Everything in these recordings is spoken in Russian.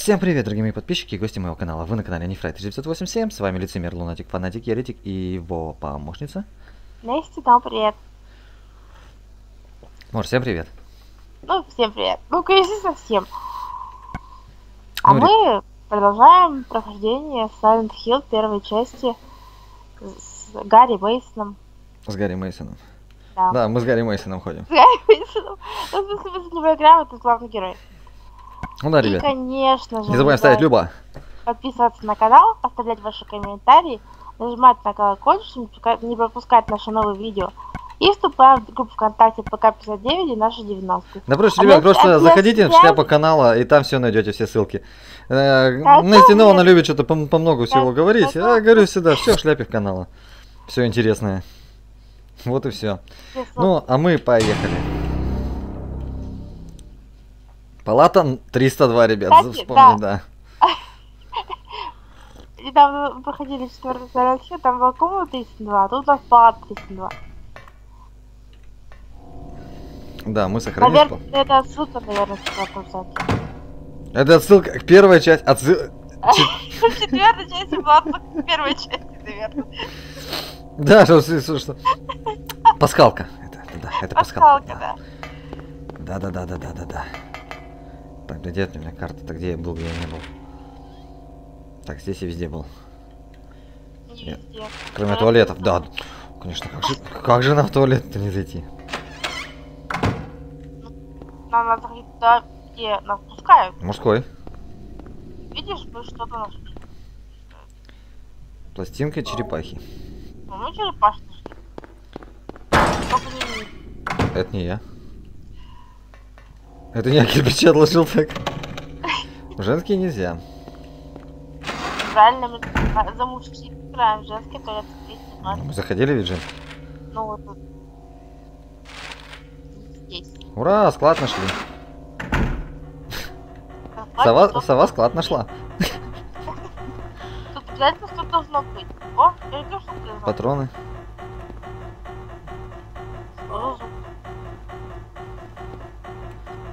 Всем привет, дорогие мои подписчики и гости моего канала. Вы на канале Нефрайт 987, с вами лицемер, лунатик, фанатик, еретик и его помощница. Настя, там привет. Может, всем привет. Ну, всем привет. Ну, конечно, совсем. А Ну, мы продолжаем прохождение Silent Hill первой части с Гарри Мейсоном. С Гарри Мейсоном. Да. Да, мы с Гарри Мейсоном ходим. С Гарри Мейсоном. Ну, в смысле, после программы это главный герой. Ну да, И, ребят. конечно же, Не забываем ставить. Люба. подписываться на канал, оставлять ваши комментарии, нажимать на колокольчик, пропускать- не пропускать наши новые видео. И вступаем в группу ВКонтакте ПК-59 и наши 90 Да просто, А ребят, просто а заходите в шляпу канала, и там все найдете, все ссылки. Да, Настя она любит что-то по, по много всего говорить. Я говорю всегда, все в шляпе канала. Все интересное. Вот и все. Ну, а мы поехали. Палата 302, ребят, Кстати, вспомни, да. Недавно проходили четвертый Hill, там была комната 32, а тут у нас палата 32. Да, мы сохранили. Наверное, это отсылка, наверное, части. Это отсылка к первой части. Отсыл... В четвертой части была отсылка к первой части, наверное. Да, что, что, что- Пасхалка. Это, это да, это пасхалка. Пасхалка, Да, да. да, да, да, да, да, да. Так, где у меня карта-то, где я был, где я не был? Так, здесь я везде был. Нет. везде. Кроме туалетов, да. Конечно, как же, как же нам в туалет-то не зайти? Нам надо ходить туда, где нас пускают. Мужской. Видишь, мы что-то нашли. Пластинка черепахи. Ну, мы черепашки. Это не я. Это не я кирпичи отложил так. Женские нельзя. Правильно, мы за мужские играем, женские Ну, снимать. Мы заходили ведь, Жень? Ну, вот тут. Здесь. Ура, склад нашли. Сова, сова склад нашла. Тут обязательно что-то должно быть. О, я говорю, что Патроны.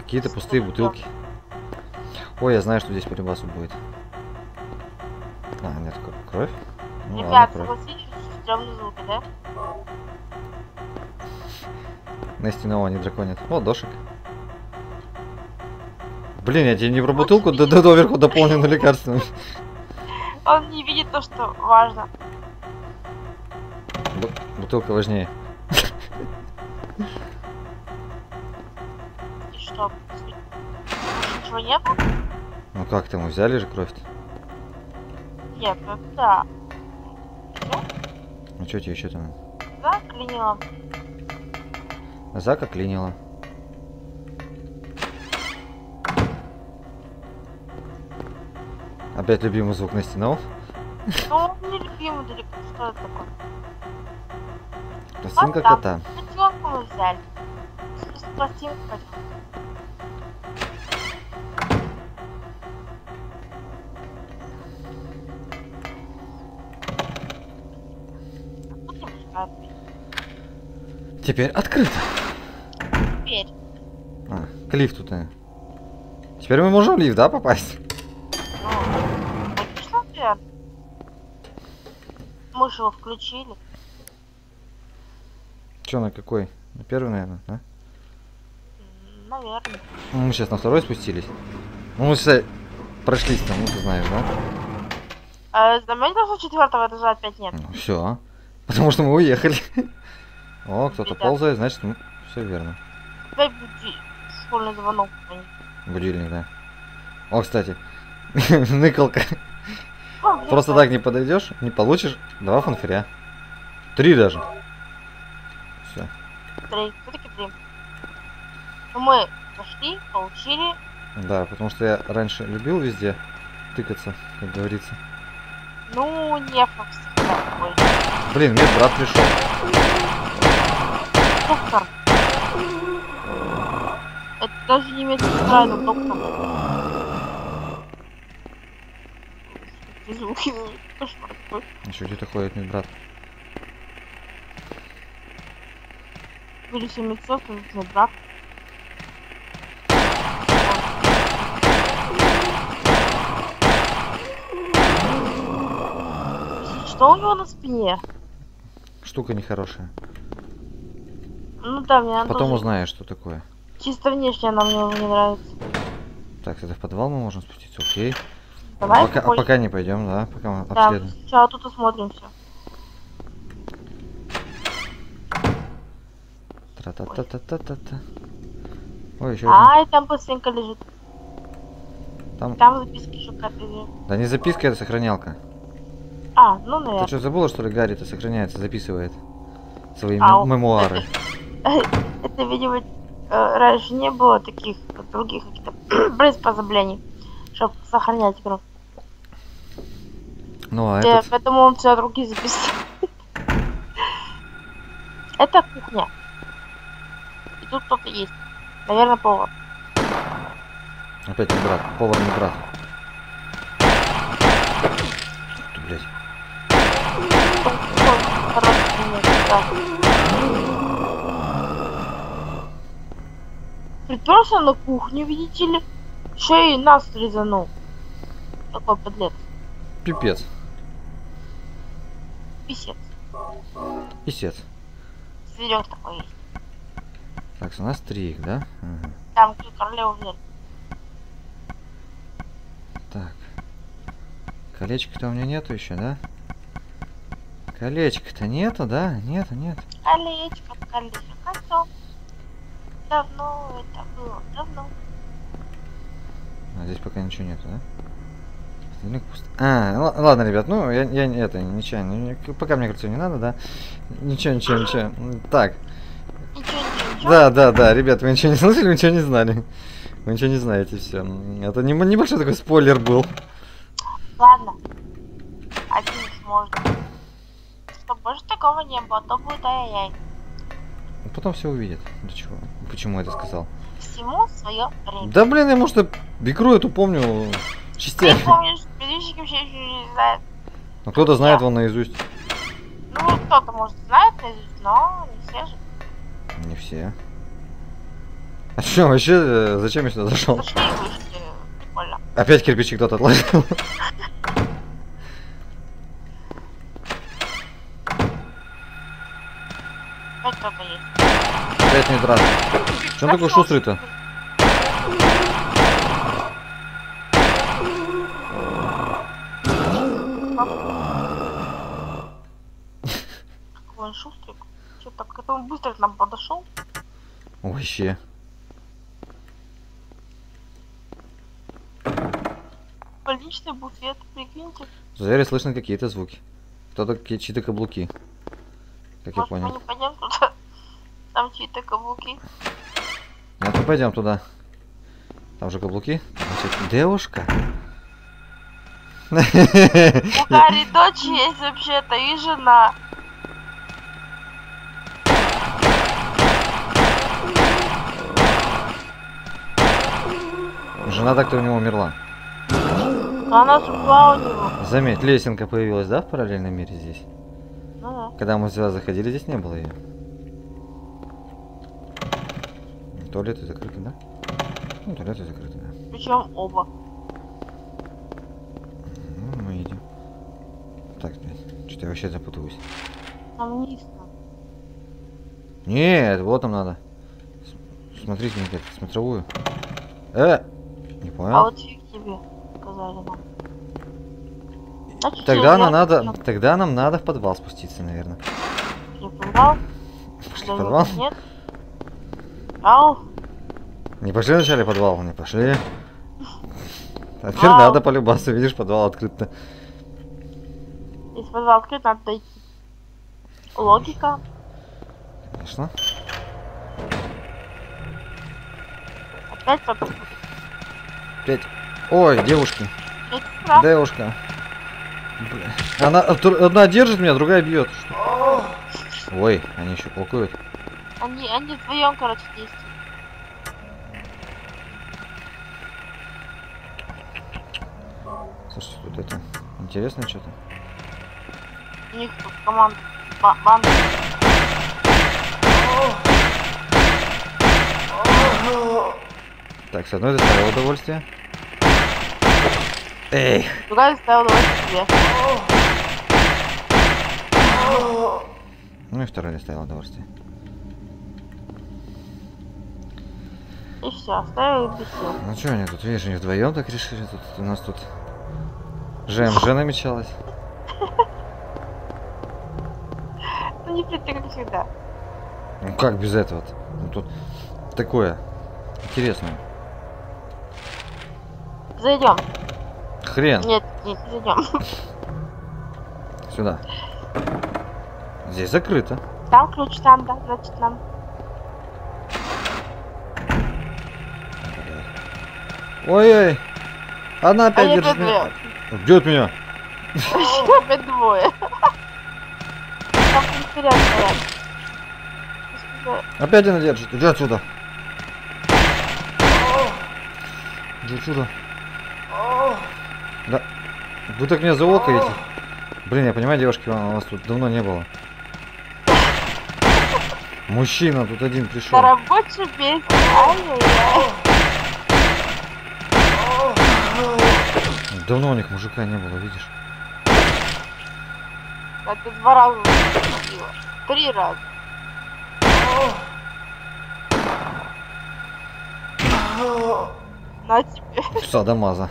Какие-то пустые бутылки. Ой, я знаю, что здесь по рибасу будет. А, нет, кровь? Ну ладно, Ребят, кровь. согласитесь, что стрёмные звуки, да? Настя Нова не драконит. О, дошик. Блин, я тебе не про бутылку до, до доверху дополненную лекарствами. Он не видит то, что важно. Бу- Бутылка важнее. Ничего нет? Ну как ты, мы взяли же кровь-то? Нет, ну да. Ну что тебе еще там? Да, клинила. Зака клинила. Опять любимый звук Насти Нова. Ну, он не любимый далеко. Что это такое? Пластинка кота. Котенка мы взяли. С пластинкой пойдем. Теперь открыто. Теперь. А, к лифту то Теперь мы можем в лифт, да, попасть? Ну, логично, наверное. Мы же его включили. Че, на какой? На первый, наверное, да? Наверное. Ну, мы сейчас на второй спустились. Ну, мы сейчас прошлись там, ну ты знаешь, да? А, заметил, что четвертого этажа опять нет? Ну, все. Потому что мы уехали. О, кто-то ползает, значит, ну, все верно. Буди. Школьный звонок. Будильник, да. О, кстати, ныкалка. Просто так не подойдешь, не получишь два фанфыря. Три даже. Все. Три. Все-таки три. Ну, мы нашли, получили. Да, потому что я раньше любил везде тыкаться, как говорится. Ну, не всегда. Блин, мне брат пришел доктор. Это даже не имеет правильно, доктор. Эти звуки кошмар какой. Еще где-то ходит мой брат. Были все медсестры, мой брат. Что у него на спине? Штука нехорошая. Ну да, мне она Потом тоже- узнаешь, что такое. Чисто внешне она мне не нравится. Так, это в подвал мы можем спуститься, окей. Давай пока, а пока не пойдем, да, пока мы Да, обследуем. сначала тут осмотрим все. Тра-та-та-та-та-та-та. Ой, еще один. А, и там пластинка лежит. Там... Там записки еще лежит. Да не записка, это сохранялка. А, ну, Ты наверное. что, забыла, что ли, Гарри это сохраняется, записывает свои Ау. мем- мемуары? Это, видимо, э, раньше не было таких других каких-то приспособлений, чтобы сохранять игру. Ну, а Э, этот... Поэтому он все от руки записал. Это кухня. И тут кто-то есть. Наверное, повар. Опять не брат, повар не брат. Ты, блядь. Приперся на кухню, видите ли, еще и нас резанул. Такой подлец. Пипец. Писец. Писец. Зверек такой есть. Так, у нас три их, да? Ага. Там королеву взяли. Так. Колечка-то у меня нету еще, да? Колечка-то нету, да? Нету, нет. Колечко, колечко, кольцо. Давно это было, давно. А здесь пока ничего нету, да? Остальных пусто. А, ладно, ребят, ну, я, я не- это, нечаянно. не- Пока мне кажется, не надо, да? Ничего, ничего, ничего. Так, Ничего, ничего, ничего. да, да, да, ребят, вы ничего не слышали, вы ничего не знали. Вы ничего не знаете, все. Это не, небольшой такой спойлер был. Ладно. Один сможет. Чтобы больше такого не было, то будет ай-яй-яй. Потом все увидят. Для чего? Почему я это сказал? Всему свое время. Да блин, я может игру эту помню Ты частями. помнишь, предыдущий вообще еще не знает. Ну кто-то знает вон наизусть. Ну, кто-то, может, знает наизусть, но не все же. Не все. А что вообще, э, зачем я сюда зашел? Зашли вышли. Прикольно. Опять кирпичи кто-то отложил. Опять не драться. Че он такой шустрый-то? Какой он шустрик. Че так, это он быстро к нам подошел. Вообще. Больничный буфет, прикиньте. В заре слышны какие-то звуки. Кто-то чьи-то каблуки. Как я Может, мы понял. Там чьи-то каблуки. Нет, ну пойдем туда. Там же каблуки. Значит, девушка. У Гарри дочь есть вообще-то и жена. Жена так-то у него умерла. Она была у него. Заметь, лесенка появилась, да, в параллельном мире здесь? Ну да. Когда мы сюда заходили, здесь не было ее. Туалеты закрыты, да? Ну, туалеты закрыты, да. Причем оба. Ну, мы идем. Так, блядь, что-то я вообще запутываюсь. Там вниз надо. Нет, вот нам надо. Смотрите, как смотровую. Э! Не А понял. вот фиг тебе, сказали нам. Значит, Тогда нам надо, тогда нам надо в подвал спуститься, наверное. подвал. Пошли в подвал? Нет. Ау, Не пошли вначале подвал, не пошли. А теперь Ау. надо полюбаться, видишь, подвал открыт-то. если подвал открыт, надо дойти. Логика. Конечно. Опять кто-то. Опять. Ой, девушки. Опять. Девушка. Бля. Она одна держит меня, другая бьет. Ой, они еще полкуют. Они, они вдвоем, короче, действуют. Слушайте, тут это интересно что-то. У них тут команда. ба- Банда. Так, с одной доставил удовольствие. Эй, Другая ставила удовольствие себе. Ну и второй доставил удовольствие. И все, оставил без сил. Ну что они тут, видишь, они вдвоем так решили, тут у нас тут ЖМЖ намечалось. Ну не ты как всегда. Ну как без этого -то? Ну тут такое интересное. Зайдем. Хрен. Нет, нет, не зайдем. Сюда. Здесь закрыто. Там ключ надо, значит нам. Ой-ой. Она А опять я держит меня. Где от меня? Опять двое. Там стоят. Опять она держит. Иди отсюда. Иди отсюда. Да. Вы так меня заокаете. Блин, я понимаю, девушки, у вас тут давно не было. Мужчина тут один пришел. На рабочий месте. Ай-яй-яй. Давно у них мужика не было, видишь? Это два раза убила. Три раза. На тебе. Садомаза.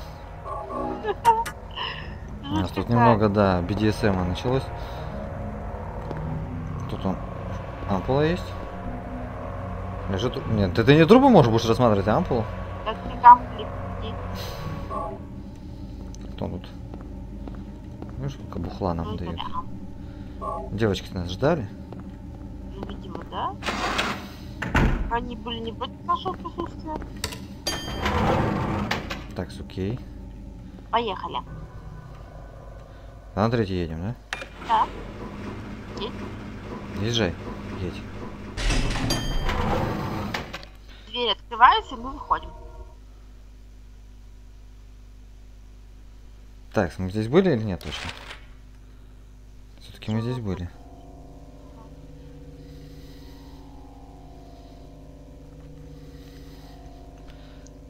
У нас тут немного, да, BDSM началось. Тут он ампула есть. Лежит... Нет, ты, ты не трубу можешь будешь рассматривать, а ампулу? Тут? Видишь, сколько бухла нам дают. Девочки нас ждали. Видимо, да? Они были не против нашего присутствия. Так, окей. Поехали. А на третий едем, да? Да. Едь. Езжай, едь. Двери открываются, и мы выходим. Так, мы здесь были или нет точно? Все-таки мы здесь были.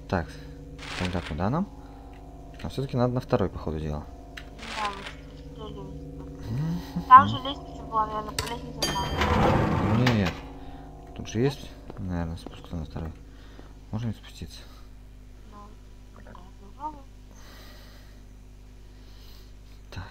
Так, тогда куда нам? А все-таки надо на второй, по ходу дела. Да. Там же лестница была, наверное, по лестнице. Нет. Тут же есть, наверное, спуск на второй. Можно не спуститься. Ну, да, попробуй. Так.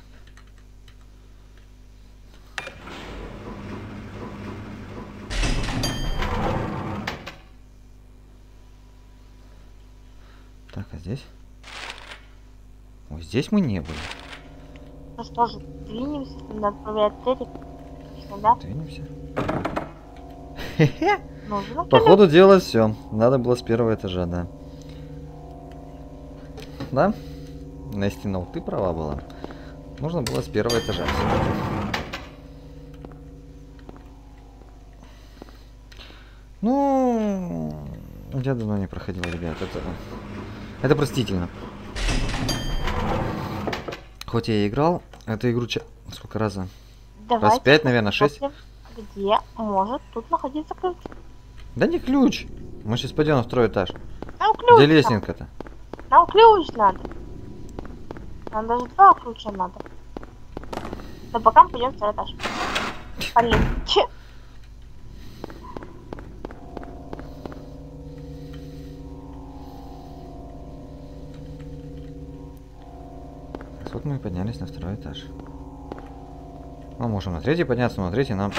Так, а здесь? Ой, здесь мы не были. Ну что же, двинемся, третий. Конечно, да? Двинемся. Нужно. По ходу дела все. Надо было с первого этажа, да. Да? Настя, ты права была. Нужно было с первого этажа. Ну, я давно не проходил, ребят. Это, это простительно. Хоть я и играл, эту игру ча- сколько раз? Раз Давайте пять, наверное, шесть. Где может тут находиться ключ? Да не ключ. Мы сейчас пойдем на второй этаж. Нам ключ. Где лестница-то? Нам ключ надо. Нам даже два ключа надо. Но пока мы пойдем в второй этаж. Блин. Че? Вот мы поднялись на второй этаж. Мы можем на третий подняться, но на третий нам...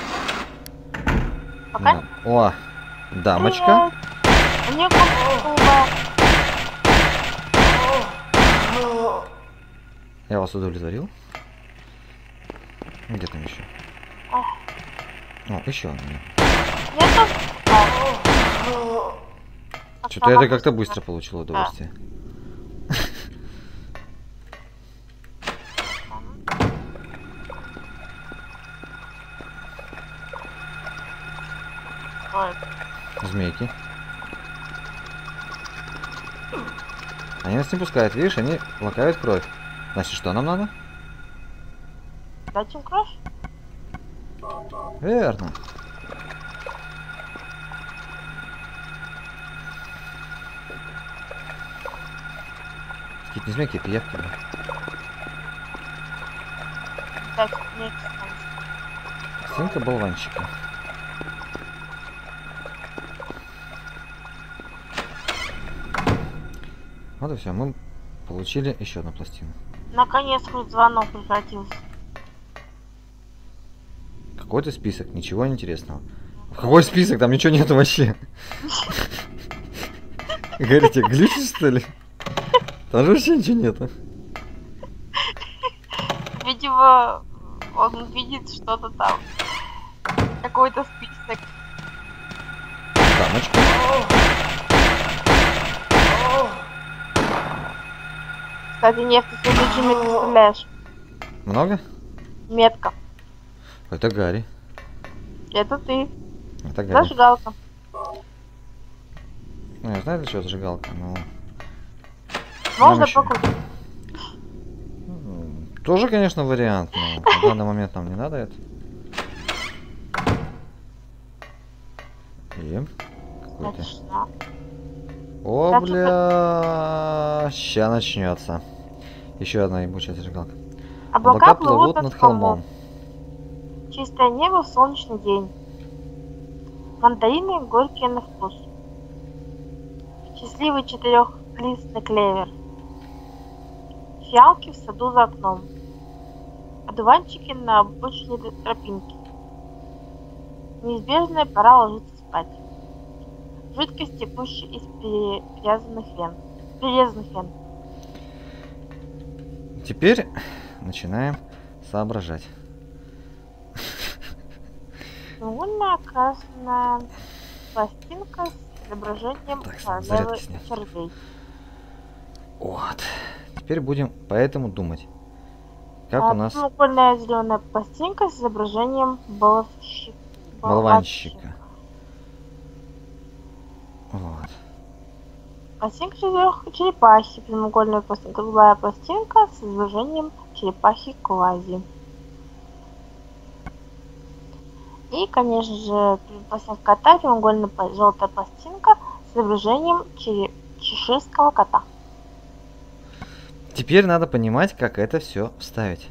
Пока? О, дамочка. Привет. Я вас удовлетворил. Где там еще? Ах. О, еще одна. Что-то я как-то быстро получил удовольствие. Змейки. Они нас не пускают, видишь, они лакают кровь. Значит, что нам надо? Дать им кровь? Верно. Какие-то не змейки, пиявки. Дать мне экспансию. Пластинка болванчика. Вот и все, мы получили еще одну пластину. Наконец хоть звонок прекратился. Какой-то список, ничего интересного. Какой список? Там ничего нету вообще. Говорите, глючишь что ли? Там же вообще ничего нету. Видимо, он видит что-то там. Какой-то список. Кстати, нефть ты следующий метка стреляешь. Много? Метка. Это Гарри. Это ты. Это Гарри. Зажигалка. Ну, я знаю, для чего зажигалка, но... Можно еще. покупать. Тоже, конечно, вариант, но на данный момент нам не надо это. И... Какой-то... О, бля, ща начнется. Еще одна ебучая зажигалка. Облака плывут над холмом. холмом. Чистое небо в солнечный день. Мандарины горькие на вкус. Счастливый четырехлистный клевер. Фиалки в саду за окном. Одуванчики на обочине д- тропинки. Неизбежная пора ложиться спать. Жидкость, текущая из перерезанных вен. Перерезанных вен. Теперь начинаем соображать. Довольно красная пластинка с изображением Так, королевы зарядки снять. червей. Вот. Теперь будем поэтому думать. Как А, у нас Прямоугольная зеленая пластинка с изображением болванщик- болванщика. Вот. Пластинка черепахи. Прямоугольная пластинка. Голубая пластинка с изображением черепахи квази. И, конечно же, пластинка кота, прямоугольная желтая пластинка с изображением чере- чеширского кота. Теперь надо понимать, как это все вставить.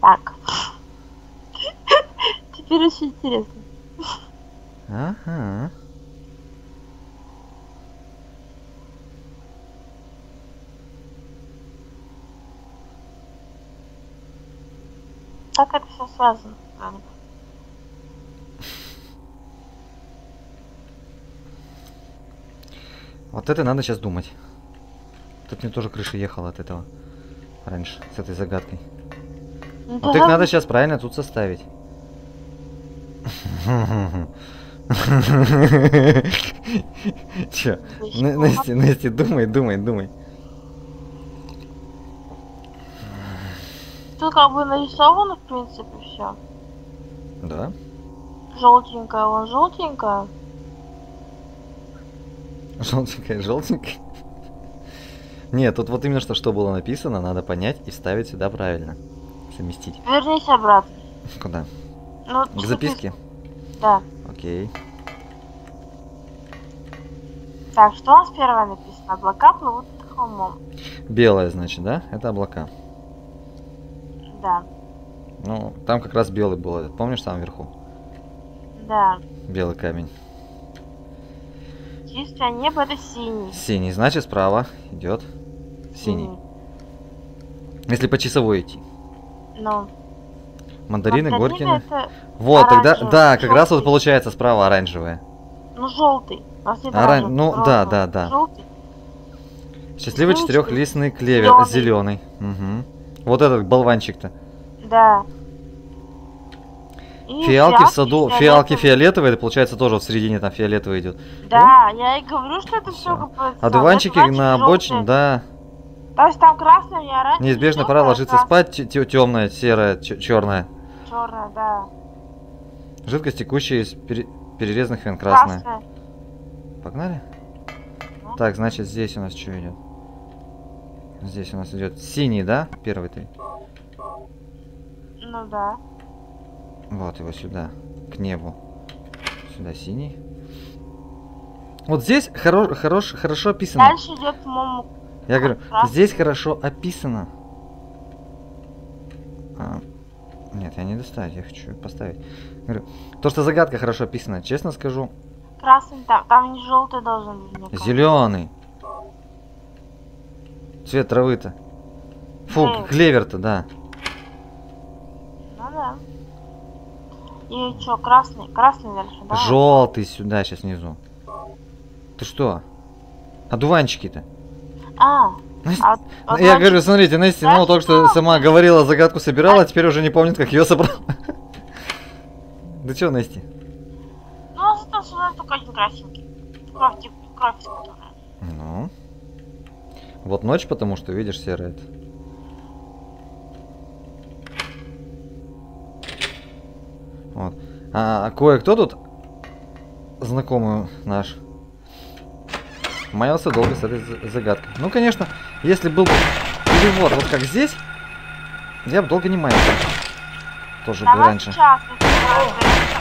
Так. Теперь очень интересно. Ага. Как это все связано? Вот это надо сейчас думать. Тут мне тоже крыша ехала от этого. Раньше, с этой загадкой. Ну, Вот их надо сейчас правильно тут составить. Че? Настя, Настя, думай, думай, думай. Тут как бы нарисовано, в принципе, все. Да? Желтенькая, вон желтенькая. Желтенькая, желтенькая. Нет, тут вот именно что, что было написано, надо понять и вставить сюда правильно. Совместить. Вернись обратно. Куда? Ну, К записке? Да. Окей. Так, что у нас первое написано? Облака плывут над холмом. Белое, значит, да? Это облака. Да. Ну, там как раз белый был этот. Помнишь, там вверху? Да. Белый камень. Чистое небо это синий. Синий, значит, справа идет синий. Если по часовой идти. Ну, Мандарины, мандарины горькие. на- это, Вот, тогда, оранжевый, да, как раз вот желтый. получается справа оранжевое. ну, желтый. Оран- ну, розового. да, да, да. Желтый. Счастливый Желтый. четырехлистный клевер, Зелёный. зеленый. Угу. Вот этот болванчик-то. Да. И Фиалки в саду, фиалки фиолетовые. фиолетовые, это получается тоже в середине там фиолетовый идет. Да, я и говорю, что это все. А дуванчики на обочине, да. То есть там красный и оранжевый. Неизбежно пора ложиться спать, темная, серая, черная. Черная, да. Жидкость текущая из пере- перерезанных вен красная. Красная. Погнали? Ну. Так, значит, здесь у нас что идет? Здесь у нас идет синий, да? Первый ты. Ну да. Вот его сюда, к небу. Сюда синий. Вот здесь хоро- хорош, хорошо описано. Дальше идет, по-моему, Я говорю, здесь хорошо описано. А, нет, я не доставить, я хочу поставить. Говорю, то, что загадка хорошо описана, честно скажу, Красный там, там не желтый должен быть. зеленый. Цвет травы-то. Фу, Эй. клевер-то, да. Ну да. И что, красный? Красный дальше, да? Желтый сюда, сейчас внизу. Ты что? Одуванчики-то. А, Настя, а, Я говорю, смотрите, Настя, Да ну только что сама говорила, загадку собирала, а теперь уже не помнит, как ее собрала. Да чё, Настя? Ну, что у нас только один красивый. Кровь. Ну. Вот ночь, потому что видишь серое. это. Вот. А кое-кто тут знакомый наш маялся долго с этой за- загадкой. Ну, конечно, если был бы перевод вот как здесь, я бы долго не маялся. Тоже бы раньше. сейчас, разберешься,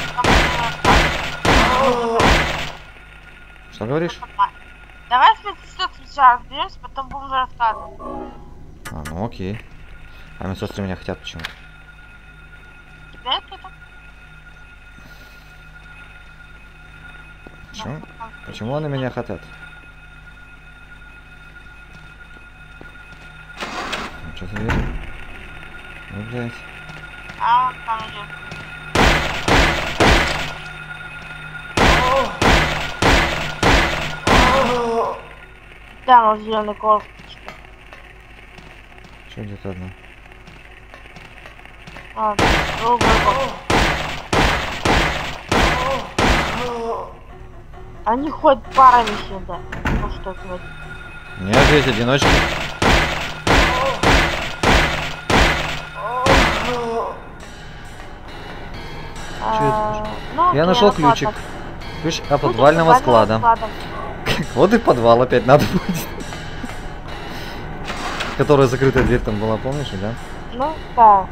Что говоришь? Давай сначала разберемся, потом будем рассказывать. А, ну окей. А медсестры меня хотят почему-то. Это? Почему? Почему они меня хотят? Дверь? Ну, блядь. А, он там идет. Да, вот зеленый корпус. Что где-то одна? А, другой. Они ходят парами сюда. Ну что вот? Нет, здесь одиночки. Я нашел ну ладно. ключик. Ключ от Ключик подвального склада. склада. Вот и подвал опять надо будет. Которая закрытая дверь там была, помнишь, да? Ну, да.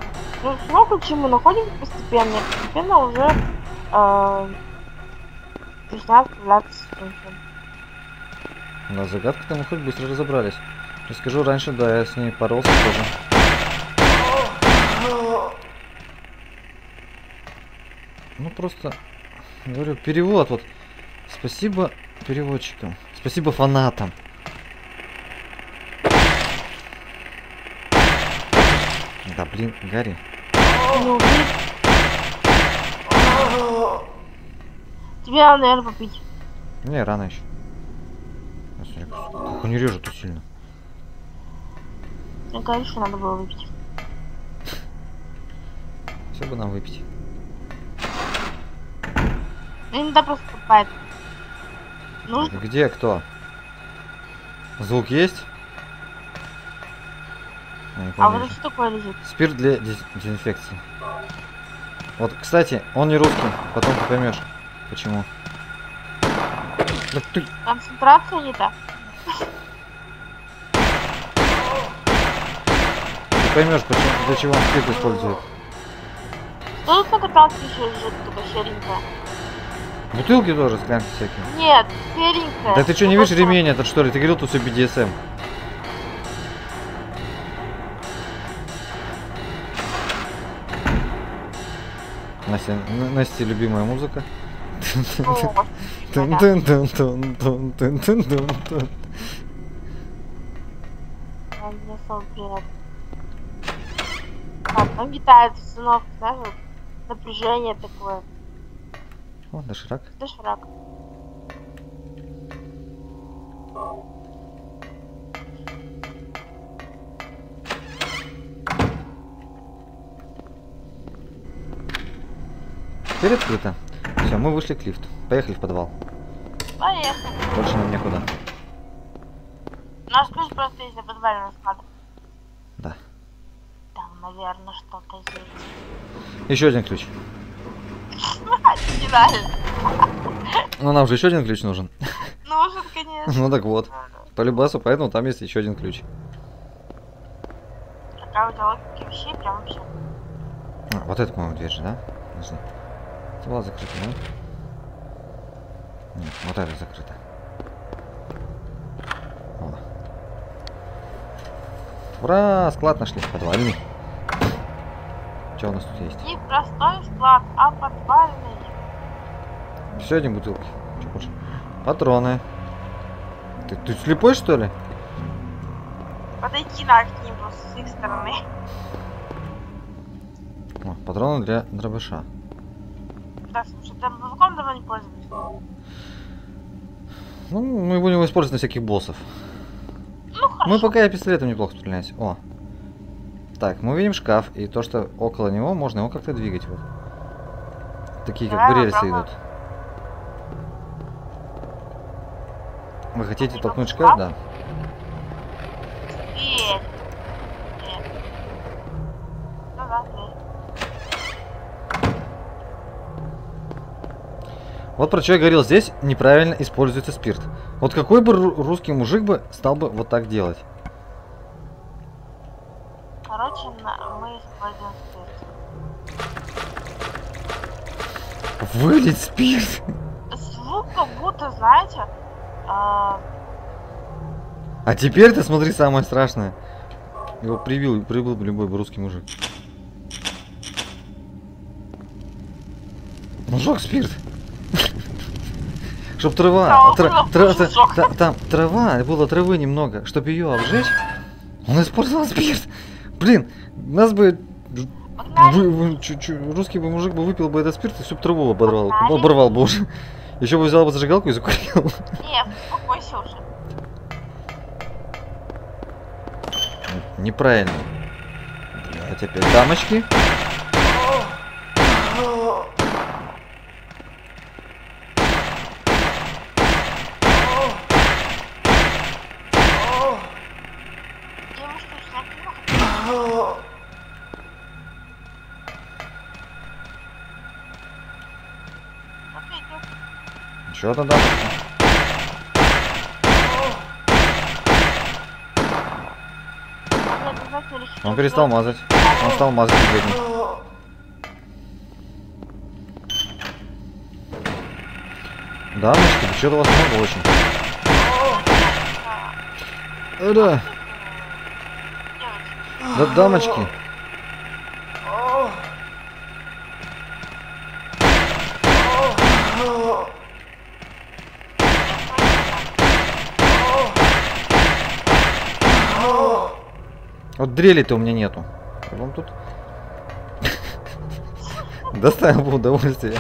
Ну, ну, ключи мы находим постепенно. Постепенно уже э, начинают появляться ключи. На загадку-то мы хоть быстро разобрались. Расскажу, раньше, да, я с ней поролся тоже. Ну просто, говорю, перевод вот. Спасибо переводчикам. Спасибо фанатам. Да блин, Гарри. Убить. Тебе надо, наверное, попить. Не, рано еще. Смотри, как, они режут сильно. Говоришь, что надо было выпить. Все бы нам выпить. Иногда просто купает. Нужно. Где кто? Звук есть? А вот это что такое лежит? Спирт для дез- дезинфекции. Вот, кстати, он не русский, потом ты поймешь, почему. Да ты... Концентрация не та. ты поймешь, почему, для чего он спирт использует. Что тут на каталке еще лежит, такая серенькая? Бутылки тоже, склянки всякие. Нет, серенькая. Да ты что, не видишь ремень этот, что ли? Ты говорил, тут все BDSM. Настя, Настя любимая музыка. О, да. Тун-тун-тун-тун-тун-тун-тун-тун. Я не особо приятно. Так, ну гитара, установка, знаешь, напряжение такое. О, доширак. Доширак. Теперь открыто. Все, мы вышли к лифту. Поехали в подвал. Поехали. Больше нам некуда. Наш ключ просто есть за подвального склада. Да. Там, наверное, что-то есть. Еще один ключ. Ну нам же еще один ключ нужен. Нужен, конечно. Ну так вот. По любасу, поэтому там есть еще один ключ. Такая у тебя логика вещей прям вообще. А, вот это, по-моему, дверь же, да? Это была закрыта, да? Нет, вот это закрыто. О. Ура! Склад нашли. Подвальный. Что у нас тут есть? Не простой склад, а подвальный. Еще одни бутылки. Что больше? Патроны. Ты, ты слепой, что ли? Подойти надо к ним просто с их стороны. О, патроны для дробыша. Да, слушай, там звуком давно не пользовались. Ну, мы будем его использовать на всяких боссов. Ну, хорошо. Мы пока и пистолетом неплохо стреляемся. О. Так, мы видим шкаф, и то, что около него, можно его как-то двигать. Вот. Такие как Да, бы рельсы попробуй. идут. Вы хотите толкнуть шкаф? Да. Ну. Вот про что я говорил, здесь неправильно используется спирт. Вот какой бы ру- русский мужик бы стал бы вот так делать? Короче, на- мы используем спирт. Вылить спирт! Звук как будто, знаете, а, А теперь ты смотри самое страшное. Его прибил, прибыл бы любой русский мужик. Мужик спирт. Чтоб трава, тра- тра- та- там трава, было травы немного, чтоб ее обжечь, он использовал спирт. Блин, нас бы. Вы- вы- чу- чу- русский бы мужик бы выпил бы этот спирт и всю траву оборвал, Погнали. оборвал бы уже. Еще бы взял бы зажигалку и закурил. Не, успокойся уже. Неправильно. Блять, опять дамочки. Девушка шла Одна дамочка. Он перестал мазать. Он стал мазать бедный. Дамочки, что-то вас много очень. Э, Да, да, дамочки. Вот дрели-то у меня нету. Вам тут доставил бы удовольствие.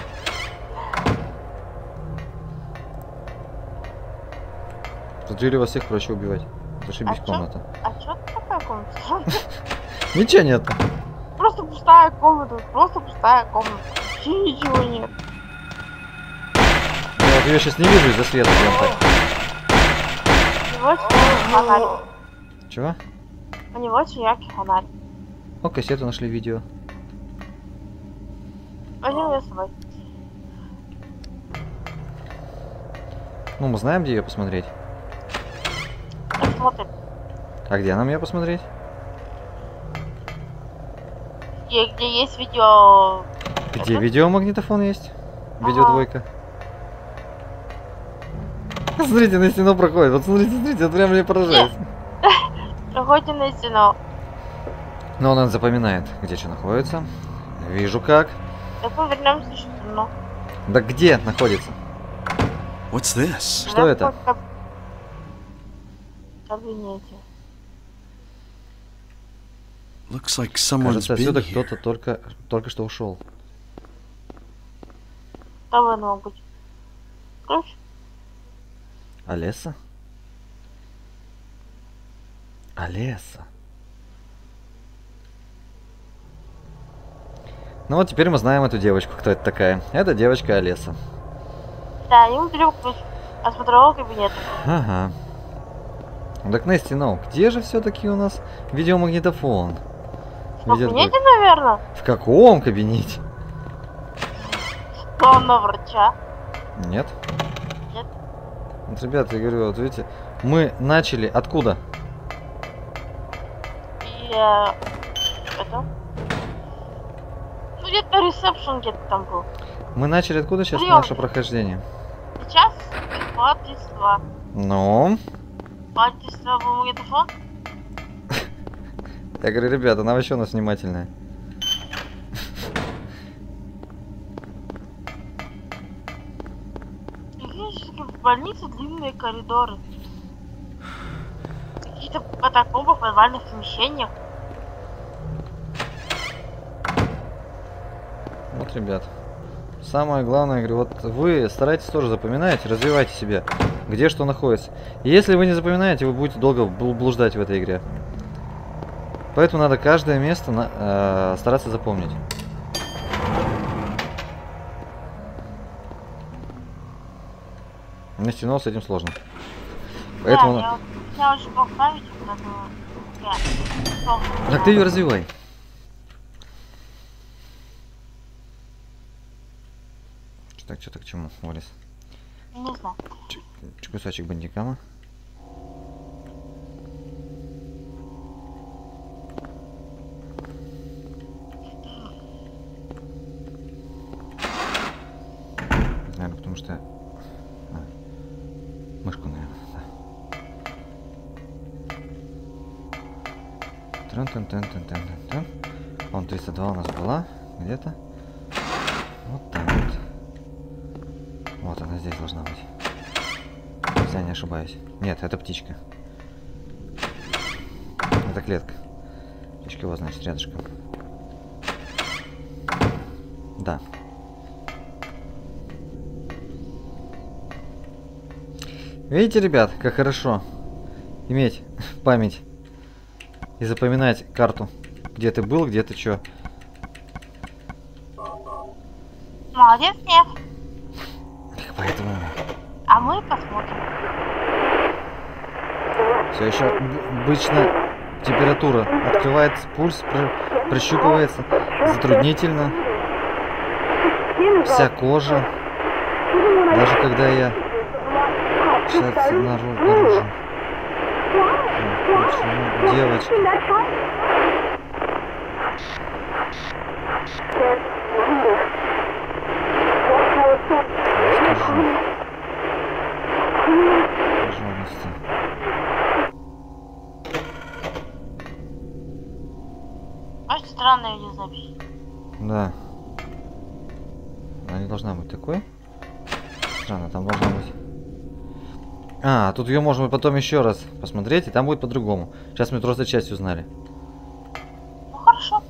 Дрели вас всех проще убивать. Зашибись А чё? комната. А чё такая комната? Ничего нет. Просто пустая комната, просто пустая комната. Вообще ничего нет. Я вот ее сейчас не вижу из-за света прям так. Чего? У него очень яркий фонарь. О, кассету нашли видео. Возьми ее с собой. Ну, мы знаем, где ее посмотреть. Посмотрим. А где нам ее посмотреть? Где, где есть видео... Где Это? видеомагнитофон есть? Ага. Видеодвойка. Смотрите, на стену проходит. Вот смотрите, смотрите, это прям меня поражает. Проходите на стену. Но он запоминает, где что находится. Вижу как. Так мы вернемся еще стену. Да где находится? What's this? Что это? Кабинете. Looks like someone's Кажется, отсюда кто-то только, только что ушел. Что вы могут? Ключ? Олеса? Олеса. Ну вот теперь мы знаем эту девочку, кто это такая. Это девочка Олеса. Да, ему берем ключ от смотрового кабинета. Ага. Ну Так Нести, ну, где же все-таки у нас видеомагнитофон? В кабинете, наверное. В каком кабинете? Главного врача. Нет? Нет. Вот, ребята, я говорю, вот видите, мы начали откуда? для... Это? Ну, где-то ресепшн где-то там был. Мы начали откуда сейчас Прием. наше прохождение? Сейчас 22. Ну? 22 был магнитофон? Я говорю, ребята, она вообще у нас внимательная. в больнице длинные коридоры. В подвальных помещениях. Вот, ребят. Самое главное, говорю, вот вы старайтесь тоже запоминать, развивайте себя, где что находится. Если вы не запоминаете, вы будете долго бл- блуждать в этой игре. Поэтому надо каждое место на- э, стараться запомнить. На стену с этим сложно. Поэтому... Да, вот- я плохо Так ты ее развивай. Так, что-то к чему, Валис? Не знаю. Ч- кусочек бандикама. Если я не ошибаюсь. Нет, это птичка. Это клетка. Птичка вот, значит, рядышком. Да. Видите, ребят, как хорошо иметь память и запоминать карту, где ты был, где ты чё. Молодец, нет. Поэтому А мы посмотрим. Все еще обычно температура открывается, пульс про- прощупывается, затруднительно. Вся кожа, даже когда я сейчас наружу. Девочка. Видеозапись. Да. Она не должна быть такой. Странно, там должна быть. А, тут ее можно потом еще раз посмотреть, и там будет по-другому. Сейчас мы просто часть узнали. Ну хорошо.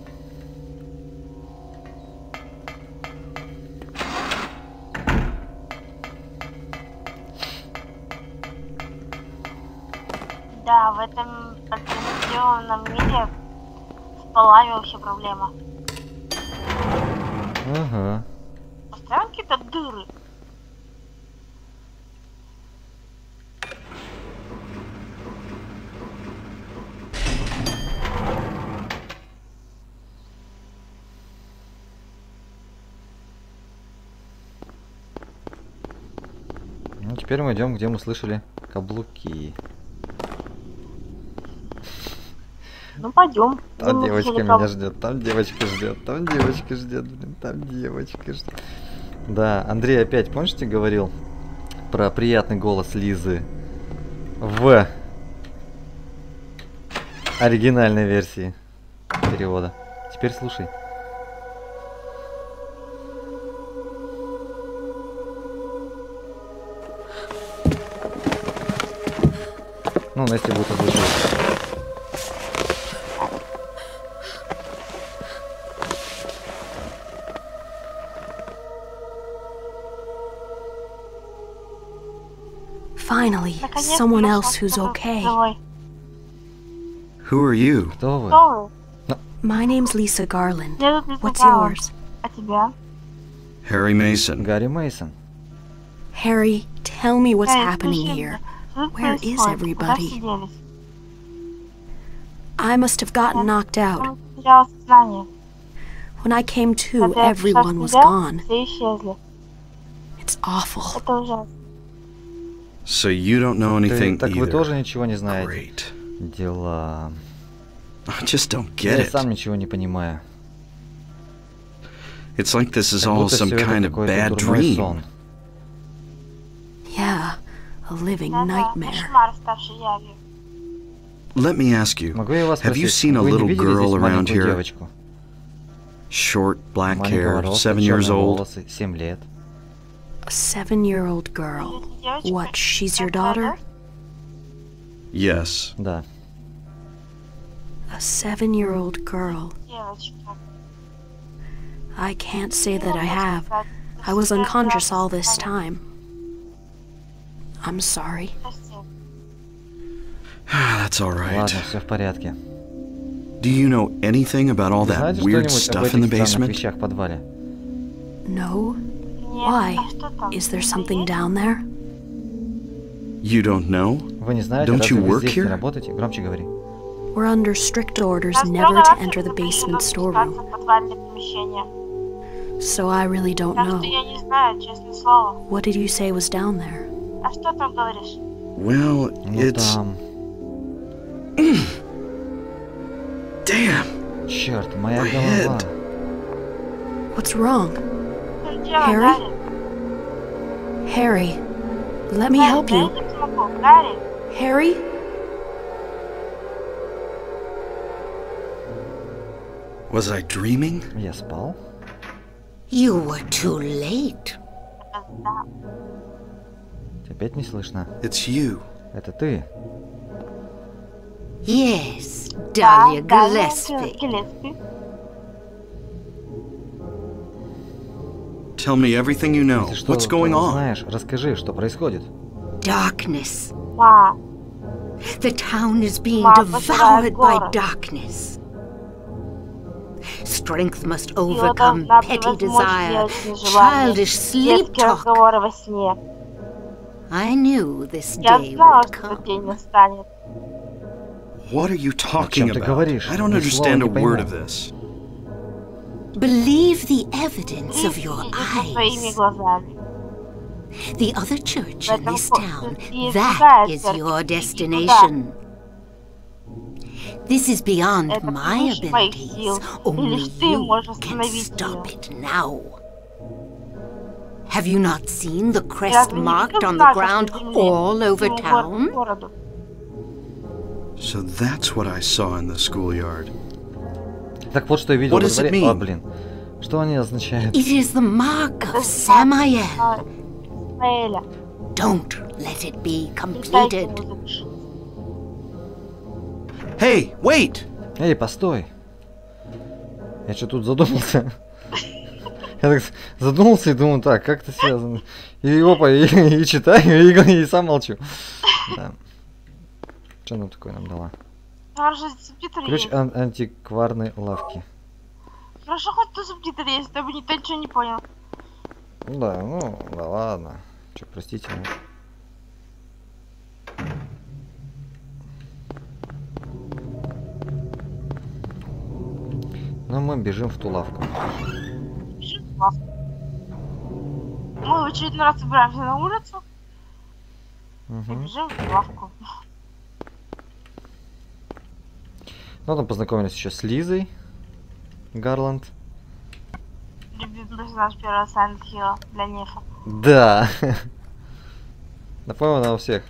Да, в этом альтернативном мире с полами вообще проблема. Ага. Постоянно какие-то дыры. Ну, теперь мы идем, где мы слышали каблуки. Ну пойдем. Там девочка меня ждет, там девочка ждет, там девочка ждет, блин, там девочка ждет. Да, Андрей опять, помнишь, ты говорил про приятный голос Лизы в оригинальной версии перевода. Теперь слушай. Ну, Настя будет озвучивать. Finally, Наконец-то someone нашла else who's кто-то okay. живой. Who are you? Кто вы? Кто вы? My name's Lisa Garland. Мне тут Лиза What's Галланд. yours? А тебя? Harry Mason. Гарри Мейсон. Harry, tell me what's Эй, happening слушай, here. что тут Where is происходит? Куда everybody? все делись? I must have gotten knocked out. Я потеряла сознание. When I came to, Когда я пришла в everyone was себя, gone. все исчезли. It's awful. Это ужасно. So you don't know Ты- anything так вы either. тоже ничего не знаете. Great. Дела. I just don't Я get и сам it. ничего не понимаю. It's like this is Как all будто some всё это kind of какой-то bad дурной dream. сон. Yeah, a living Да-да, nightmare. кошмар, ставший явью. Let me ask you. Могу я вас Have you спросить, seen a вы не little видели girl здесь around маленькую here? девочку? Short, black Маленького hair, роста, seven years чёрные old. a seven year old girl. What, she's your daughter? Yes. Да. A seven year old girl. I can't say that I have. I was unconscious all this time. I'm sorry. That's alright. Do you know anything about all that weird stuff in the basement? No. Нет, Why? а что там? Is there Что something есть? down there? You don't know? Вы не знаете, Don't разве you вы work здесь не here? работаете? Громче говори. We're under strict orders Нас never строго to раз enter the запрещено basement спускаться storeroom, в подвальное помещение. so I really don't Так что know. я не знаю, честное слово. What did you say was down there? А что там говоришь? Well, Ну it's. там... Damn! Черт, моя My голова. head. What's wrong? В чем дело, Harry? Гарри? Harry, let me Гарри, help дай you. мне помогу. Гарри, Harry? Was I dreaming? Я спал? You were too late. да. Тебя опять не слышно. It's you. Это ты. Yes, Да, Dahlia да, Gillespie. Tell me everything you know. Ты что What's going там on? знаешь? Расскажи, что происходит. Darkness. Ма, The town is being Мама, devoured by город. darkness. Strength must сила overcome должна petty превозмочь desire, мелочные желания, childish sleep детские talk. разговоры во сне. I knew this Я day знала, would что этот come. день настанет. What are you talking чем ты about? говоришь? I don't Ни слова understand a не word пойму. of this. Believe the evidence of your eyes. The other church in this town, that is your destination. This is beyond my abilities. Only you can stop it now. Have you not seen the crest marked on the ground all over town? So that's what I saw in the schoolyard. Так вот, что я видел во дворе. А, блин. Что они означают? It is the mark Это of знак Samael. Don't let it be completed. Hey, wait! Эй, постой. Я что тут задумался? Я так задумался и думаю, так, как это связано? И опа, и, и читаю, и, и сам молчу. Да. Что она такое нам дала? Ключ ан- антикварной лавки. Хорошо, хоть тут субтитры есть, чтобы никто ничего не понял. Ну да, ну, да ладно. Че, простите. ну. Ну, мы бежим в ту лавку. Пиши в лавку. Мы в очередной раз собираемся на улицу и Мгм. бежим в лавку. Ну, там познакомились еще с Лизой Гарланд. Любимый персонаж первого Silent Hill для Нефа. Да. Да, по-моему, она у всех.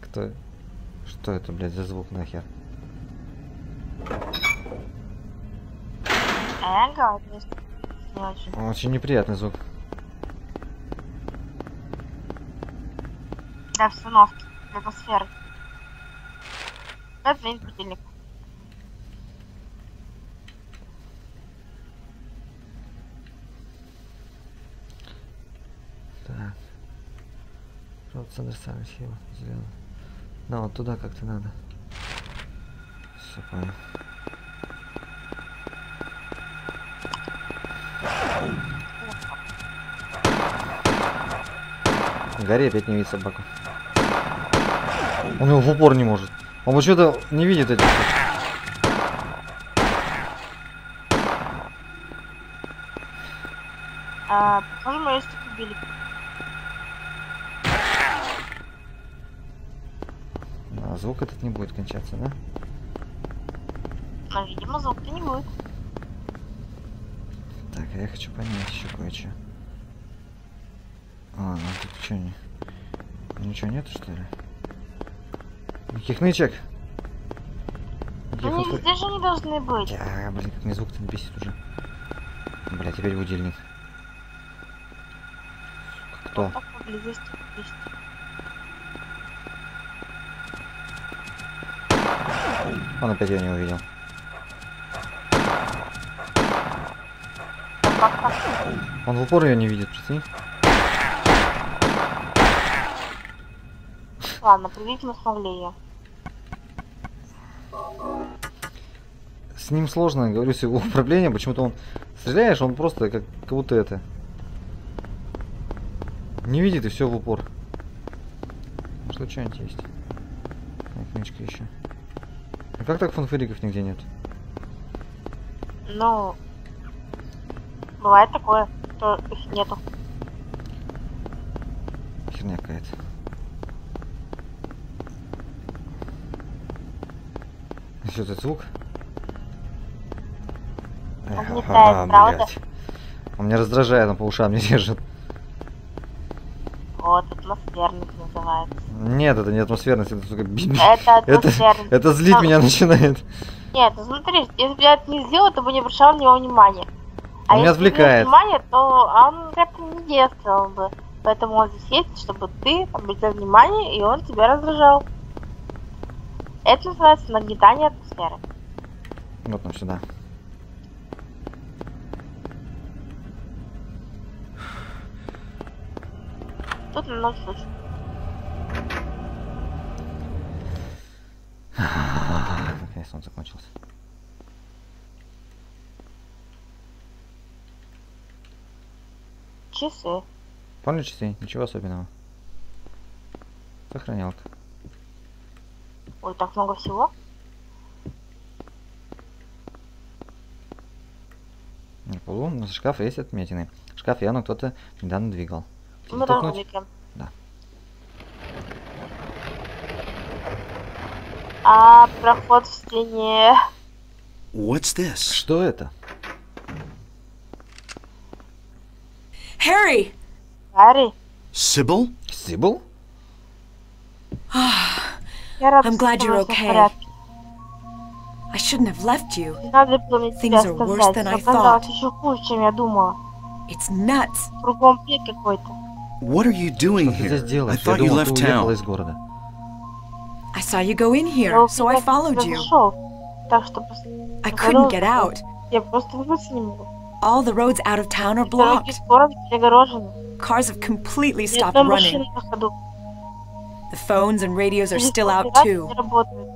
Кто... Что это, блядь, за звук нахер? А говорю, если не очень. Очень неприятный звук. Для обстановки, для атмосферы. Это звонит будильник. Так. Вот Центр самый сила. Зеленый. Да, вот туда как-то надо. Все понял. Гори опять не видит собаку. Он его в упор не может. Он почему-то не видит этих. Но, видимо, звук-то не будет. Так, а я хочу понять еще кое-что. А, ну тут что, не... ничего нету, что ли? Никаких нычек? Никаких не отвы- везде же они должны быть. Я, блин, как мне звук-то бесит уже. Блять, теперь будильник. Кто? Так поблизости есть. Он опять его не увидел. Он в упор ее не видит, прикинь. Ладно, смогли ее. С ним сложно, говорю, с его управлением. Почему-то он... Стреляешь, он просто как, как будто это... Не видит и все в упор. Тут что-нибудь есть? А, книжка еще. А как так фанфыриков нигде нет? Ну, бывает такое, что их нету. Херня какая-то. Что этот звук? Эх, правда? блядь. Он меня раздражает, он по ушам не держит. Вот, атмосферность называется. Нет, это не атмосферность, это, сука, Это это, атмосферность. это злить А, меня начинает. Нет, ну смотри, если бы я это не сделал, ты бы не обращал на него внимания. А меня если отвлекает. внимание, то он как-то не действовал бы. Поэтому он здесь есть, чтобы ты обратил внимание, и он тебя раздражал. Это называется нагнетание атмосферы. Вот нам сюда. Тут на ночь случай. Наконец он закончился. Часы. Помню часы? Ничего особенного. Сохранялка. Ой, так много всего. На полу на шкафа есть отметины. Шкаф явно кто-то недавно двигал. Мы двигаем. Да. А проход в стене. What's this? Что это? Harry! Гарри, Sybil? Сибл? я рада, I'm что glad с you're тобой всё в okay. порядке. I shouldn't have left you. Не надо было мне тебя Things are worse оставлять. than I Оказалось thought. еще хуже, чем я думала. It's nuts. Кругом бред какой-то. What are you doing Что ты здесь here? I делаешь? Я thought you думал, ты left уехала town. из города. I saw you go in Я here, so I увидела, followed как ты you. зашел. Так что пос- I Ну, couldn't get ну, out. я просто выбраться не могу. All the roads out of town are Дороги blocked. в город перегорожены. Cars have completely Ни stopped одной машины running. на ходу. The phones and radios are still out Телефоны too. не работают.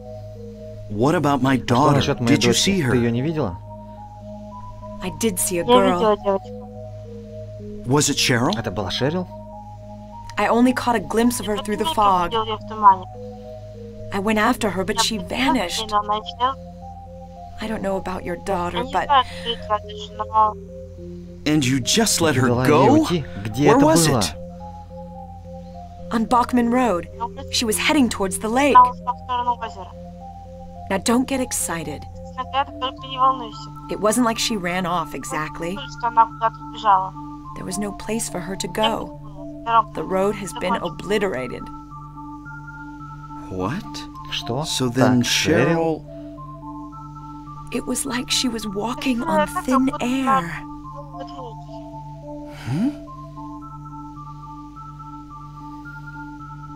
What about my Что daughter? насчет моей Did you дочери? see Ты ее her? не видела? I did see a Я girl. видела девочку. Was it Cheryl? Это была Шерил? I only caught a glimpse of her Я through the только fog. видела её в тумане. I went after her, but Я she подбежала к ней, vanished. Но она исчезла. I don't know about your Я daughter, не but знаю, что это значит, но And you just let Ты her дала ей go? уйти? Где Where это was было? it? on Bachman Road, на улице she was heading towards the lake. она ушла в сторону озера. Now don't get excited. Снегая, ты только не волнуйся. It wasn't like she ran off exactly. Потому что она куда-то убежала. There was no place for her to Я go. не думала. Дорога The road has been закончена. obliterated. What? Что? So then Так, Шерил? Cheryl. It was like she was walking Yeah, on that's a thin good air. Ну, вот вот.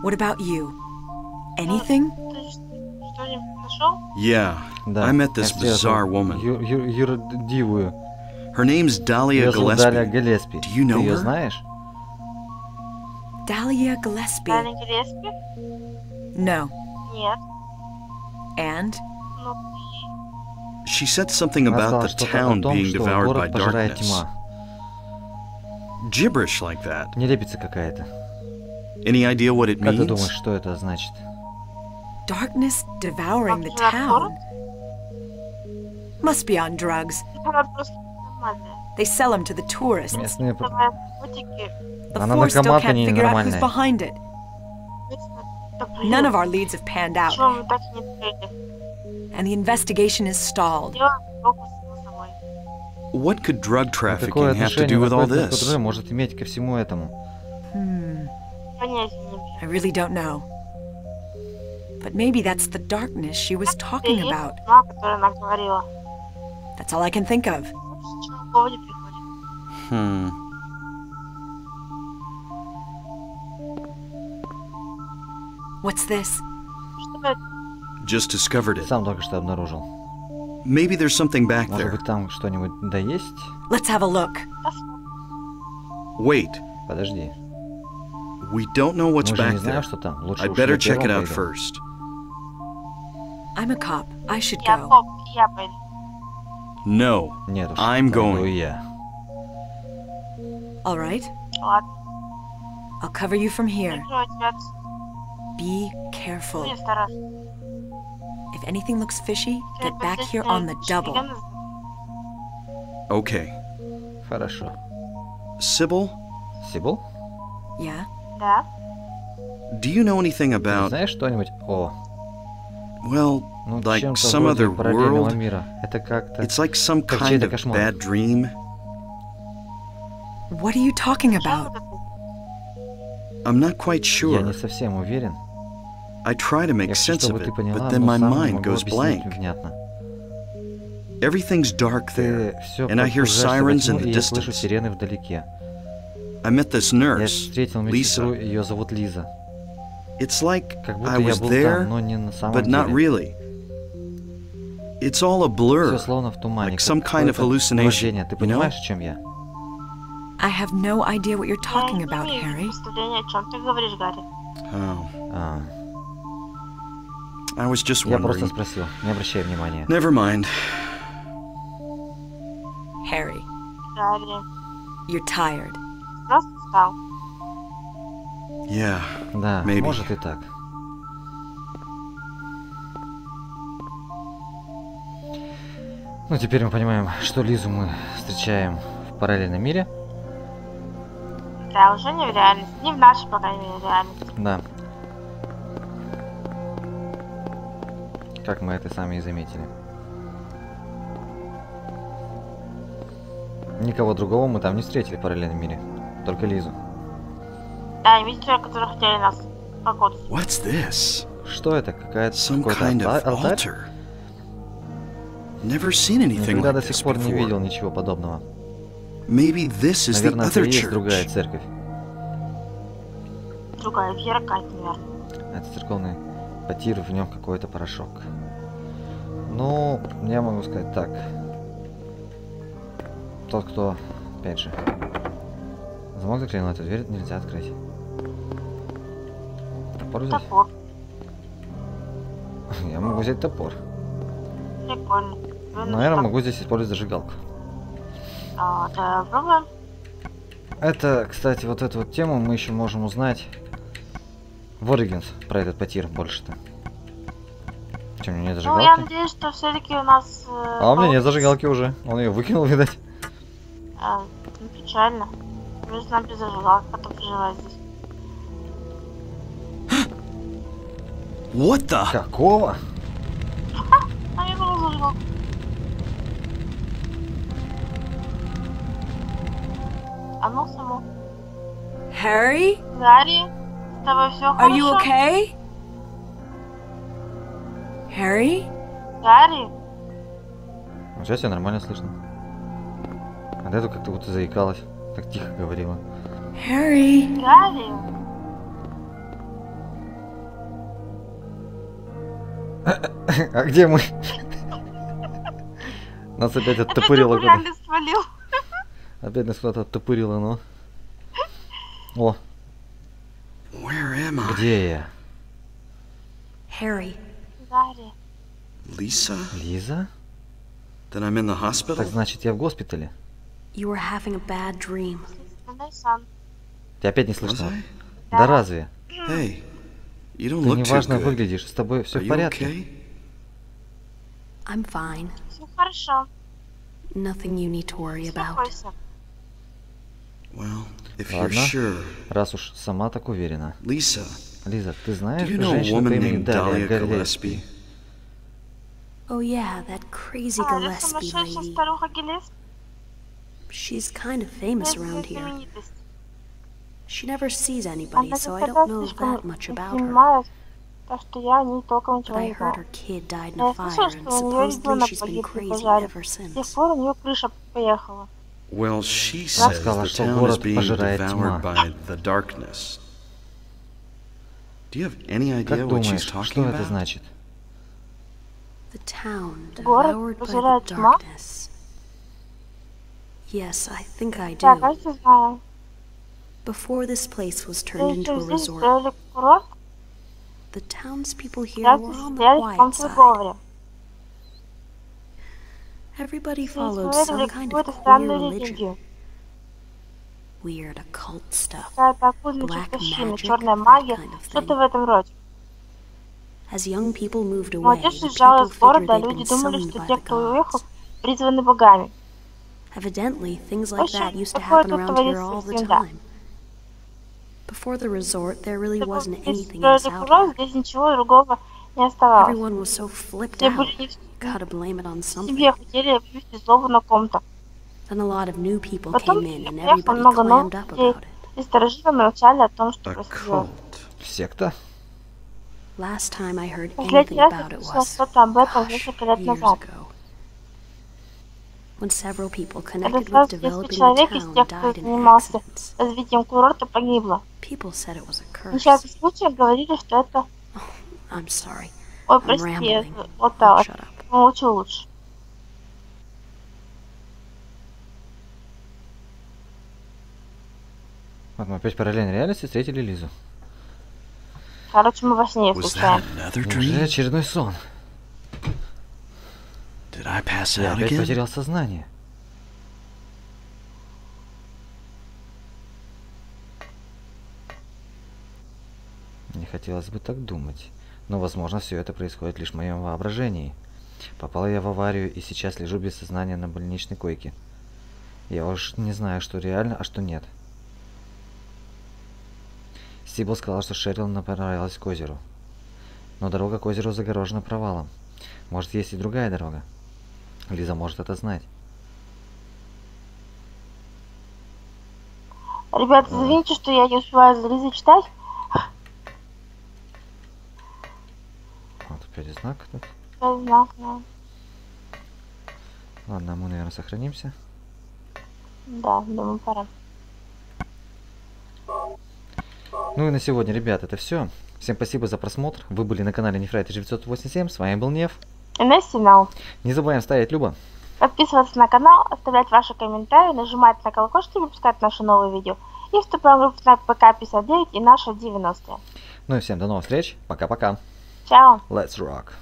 What about you? Anything? Ты ш- что-нибудь нашел? Yeah. Да. I met this я встретил bizarre woman. ю- ю- юродивую. Her name's Dahlia Ее зовут Даля Gillespie. Гелеспи. Do you know Ты ее her? знаешь? Dahlia Gillespie. Дани Гелеспи? No. Нет. And? Ну, She said something Она about сказала the что-то о town том, being что devoured by город пожирает darkness. тьма. Gibberish like that. Нелепица какая-то. Any idea what it Как ты means? думаешь, что это значит? Darkness devouring the Похоже на town. Must be on drugs. она просто нормальная. They sell them to the tourists. Местные... п- Давай, наркотики. The Она force still наркоманка can't не figure out who's нормальная. behind it. None of our leads have panned out, And the investigation is stalled. Делаем фокус с собой. What could drug А Какое trafficking have to отношение do with all наркотическое this? контроль может иметь ко всему этому? Понятия не имею. I really don't know. But maybe that's the darkness she was Это и talking есть about. тьма, о которой она говорила. That's all I can think of. Больше ничего в голову не приходит. Hmm. What's this? Что это? Just discovered it. Сам только что обнаружил. Maybe there's something back Может there. быть там что-нибудь да есть? Let's have a look. Wait, Подожди. we don't know what's Мы же не back знаем, there. что там. Лучше I уж better я check it первым out пойду. first. I'm a cop. I should Я go. поп, я пойду. No, Нет уж. I'm пойду going. я. All right. Ладно, I'll cover you from here. прикрою тебя. Be careful. Будь осторожен. If anything looks fishy, Ты get back here подожди, on the double. шпион- Okay. Хорошо. Sybil, Сибул? Yeah? Да. do you know anything Ты about, знаешь что-нибудь о, well, ну, like чем-то some вроде other параллельного world? мира? Это как-то... It's like some Как kind чей-то of кошмар. bad dream. What are you talking Что about? это? I'm not quite Я не sure. совсем уверен. I try to make Я хочу, sense of чтобы ты it, поняла, but then но my сам не mind могу goes объяснить blank. внятно. Everything's dark Ты there, все and I hear sirens in the и я слышу distance. сирены вдалеке. I met this Я nurse, встретил медсестру, Lisa. ее зовут Лиза. It's like Как будто I я was был there, там, но не на самом but not деле. really. It's all a blur. Все словно в тумане. like как some kind of какое-то hallucination, наваждение. Ты you know? понимаешь, о чем я? I have no idea what you're Я talking не about, имею Harry. представления, о чем ты говоришь, Гарри. Oh, А, I was just я просто wondering. спросил, не обращай внимания. Never mind. Harry, Гарри. you're tired. Просто встал. Yeah, Да, Maybe. может и так. Ну, теперь мы понимаем, что Лизу мы встречаем в параллельном мире. Да, уже не в реальности. Не в нашей, по крайней мере, реальности. Да. Как мы это сами и заметили. Никого другого мы там не встретили в параллельном мире. Только Лизу. Да, и медсестры, которые хотели нас покодить. what's this? Что это? Какая-то kind of алтарь? Never seen anything Никогда like до сих пор не видел ничего подобного. Maybe this is the Наверное, это other и есть другая церковь. Другая Вера наверное. Это церковный потир, в нем какой-то порошок. Ну, я могу сказать так. Тот, кто, опять же, замок заклинил, эту дверь нельзя открыть. Топор взять? Топор. Я могу взять топор. Прикольно. Вы Наверное, что? могу здесь использовать зажигалку. А, да. Это, кстати, вот эту вот тему мы еще можем узнать в Origins про этот потир больше-то. Чем у меня нет Ну, я зажигалки? надеюсь, что все-таки у нас... э, А у меня нет зажигалки уже. Он ее выкинул, видать. А, ну, печально. Жизнь нам без зажигалки потом проживать здесь. What the? Какого? А я была зажигалка. А ну, само. Harry, Гарри, с тобой все are хорошо? you okay? Harry? Гарри, Ну, Сейчас тебя нормально слышно. А до этого как-то будто заикалась. Так тихо говорила. Harry? Гарри. А где мы? Нас опять оттопырило Опять свалил. Опять нас куда-то оттопырило, ну. О, Where am I? где я? Harry, Гарри. Lisa? Лиза? Then I'm in the Так hospital? значит я в госпитале. You were having a bad dream. Тебя опять не Was слышно? I? Да разве? Hey, you don't Ты look too неважно good. выглядишь. С тобой все Are в you порядке? okay? I'm fine. Все хорошо. Nothing you need to worry about. Well, if you're Ладно. sure. Раз уж сама так уверена. Lisa, Лиза, ты do знаешь you know a женщину по woman имени named Далия Dahlia Галеспи? Gillespie? Oh yeah, that crazy А, это Gillespie сумасшедшая lady. старуха Гелеспи. She's kind of famous around here. знаменитость. She never sees anybody, Она so I никогда don't know слишком that much не about her. снимает, так что я о ней толком But ничего I не heard знаю. her kid died in Я a fire, слышала, and что у нее supposedly ребенок she's been погиб при crazy пожаре. ever С тех since. пор у нее крыша поехала. Well, she Она says сказала, the что town is город being пожирает тьма. devoured by the darkness. Do you have any idea Как what she's думаешь, talking что это about? значит? The town Город devoured by пожирает the тьма? darkness. Yes, I think I Да, do. кажется, знаю. Before this place was turned Если into a здесь resort, строили курорт, the townspeople here граждане were on the стояли в quiet каком-то side. сговоре. Everybody Все followed исповедовали some kind of какую-то queer странную religion. Weird occult stuff. Какая-то оккультная magic, черная магия, что-то в этом роде. As young people moved away, Молодежь уезжала people из города, а люди been думали, summoned что by те, the кто уехал, gods. призваны богами. Evidently, things like that used to happen around here all the time. Before the resort, there really wasn't anything else out. Everyone was so flipped out. Gotta blame it on something. Потом came in, and приехало everybody много clammed новых up людей, about it. и старожилы молчали о том, что происходило. Секта? Last time I heard Последний anything раз я about it слышала was, что-то об этом gosh, несколько лет years назад. ago. When several people Когда connected with сразу несколько developing the человек из town тех, кто died in занимался accidents. развитием курорта, погибло. People said it was a В случаях говорили, что это... I'm sorry. Ой, I'm прости, rambling. это вот так вот. Shut up. Молчу лучше. Вот мы опять в параллельной реальности встретили Лизу. Короче, мы во сне Неужели dream? очередной сон? Did I pass Я опять again? потерял сознание. Не хотелось бы так думать. Но, возможно, все это происходит лишь в моем воображении. Попал я в аварию и сейчас лежу без сознания на больничной койке. Я уж не знаю, что реально, а что нет. Сибил сказал, что Шерил направилась к озеру. Но дорога к озеру загорожена провалом. Может, есть и другая дорога. Лиза может это знать. Ребята, извините, что я не успеваю за Лизой читать. Вот опять знак тут. Я знаю, да. Ладно, мы, наверное, сохранимся. Да, думаю, пора. Ну и на сегодня, ребят, это все. Всем спасибо за просмотр. Вы были на канале Нефрайт 987. С вами был Неф. И на сигнал. Не забываем ставить Люба. Подписываться на канал, оставлять ваши комментарии, нажимать на колокольчик, чтобы пускать наши новые видео. И вступаем в группу на ПК-59 и наша 90 Ну и всем до новых встреч. Пока-пока. Чао! Let's rock.